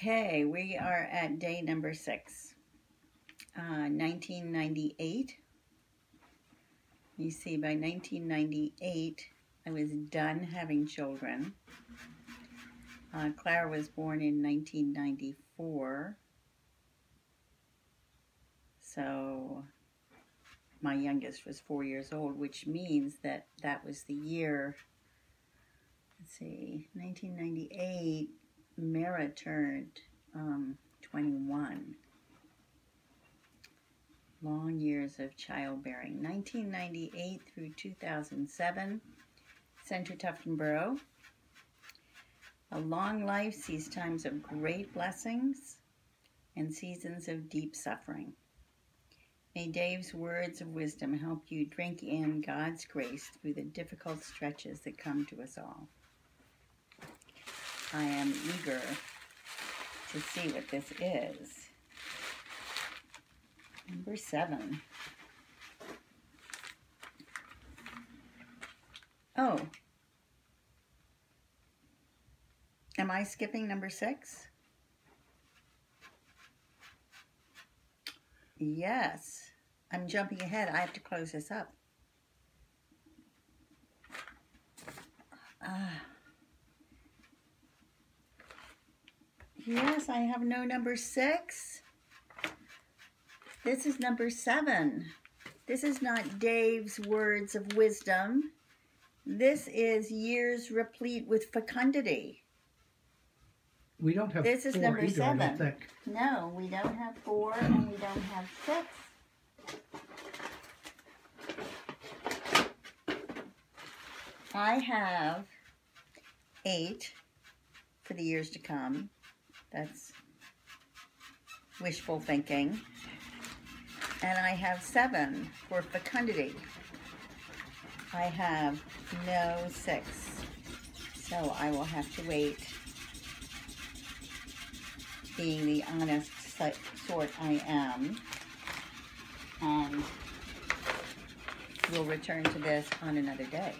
Okay, we are at day number six. Uh, 1998. You see, by 1998, I was done having children. Uh, Clara was born in 1994. So my youngest was four years old, which means that that was the year, let's see, 1998 Mara turned um, 21. Long years of childbearing. 1998 through 2007, Center Tuftonboro. A long life sees times of great blessings and seasons of deep suffering. May Dave's words of wisdom help you drink in God's grace through the difficult stretches that come to us all. I am eager to see what this is. Number seven. Oh. Am I skipping number six? Yes. I'm jumping ahead. I have to close this up. Ah. Yes, I have no number six. This is number seven. This is not Dave's words of wisdom. This is years replete with fecundity. We don't have this is number either, seven. I don't think. No, we don't have four and we don't have six. I have eight for the years to come. That's wishful thinking. And I have seven for fecundity. I have no six. So I will have to wait. Being the honest sort I am. And we'll return to this on another day.